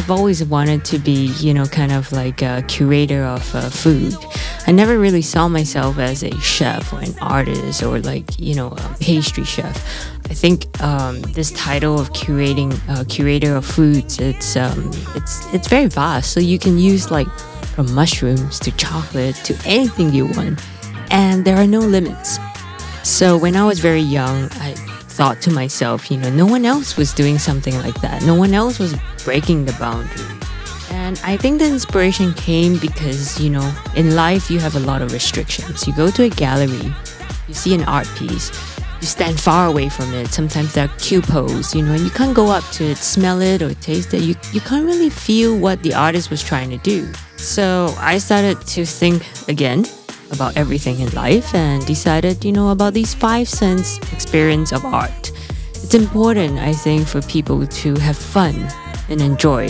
I've always wanted to be, you know, kind of like a curator of uh, food. I never really saw myself as a chef or an artist or like, you know, a pastry chef. I think um, this title of curating uh, curator of foods, it's um, it's it's very vast. So you can use like from mushrooms to chocolate to anything you want, and there are no limits. So when I was very young, I thought to myself, you know, no one else was doing something like that. No one else was breaking the boundary. And I think the inspiration came because, you know, in life you have a lot of restrictions. You go to a gallery, you see an art piece, you stand far away from it. Sometimes there are cupos, you know, and you can't go up to it, smell it, or taste it. You, you can't really feel what the artist was trying to do. So I started to think again about everything in life and decided, you know, about these five sense experience of art. It's important, I think, for people to have fun and enjoy.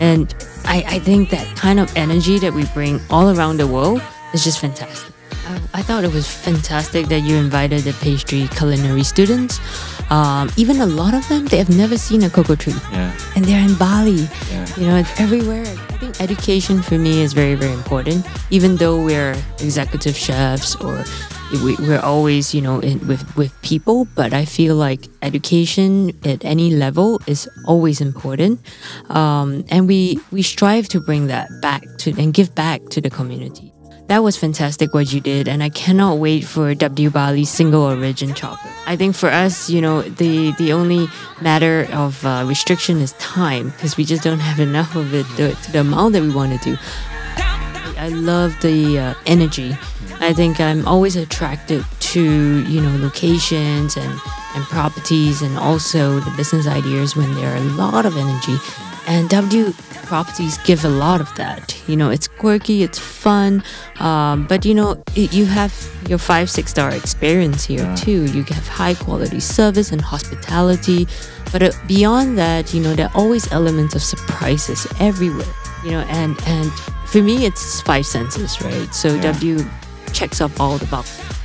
And I, I think that kind of energy that we bring all around the world is just fantastic. I, I thought it was fantastic that you invited the pastry culinary students. Um, even a lot of them, they have never seen a cocoa tree. Yeah. And they're in Bali. Yeah. You know, it's everywhere. Think education for me is very, very important. Even though we're executive chefs or we, we're always, you know, in, with with people, but I feel like education at any level is always important, um, and we we strive to bring that back to and give back to the community. That was fantastic what you did, and I cannot wait for W Bali's single origin chocolate. I think for us, you know, the the only matter of uh, restriction is time because we just don't have enough of it to, to the amount that we want to do. I love the uh, energy. I think I'm always attracted to you know locations and and properties and also the business ideas when there are a lot of energy. And W properties give a lot of that. You know, it's quirky, it's fun, um, but you know, it, you have your five six star experience here too. You have high quality service and hospitality, but uh, beyond that, you know, there are always elements of surprises everywhere. You know, and and for me, it's five senses, right? So Yeah. W checks off all the boxes.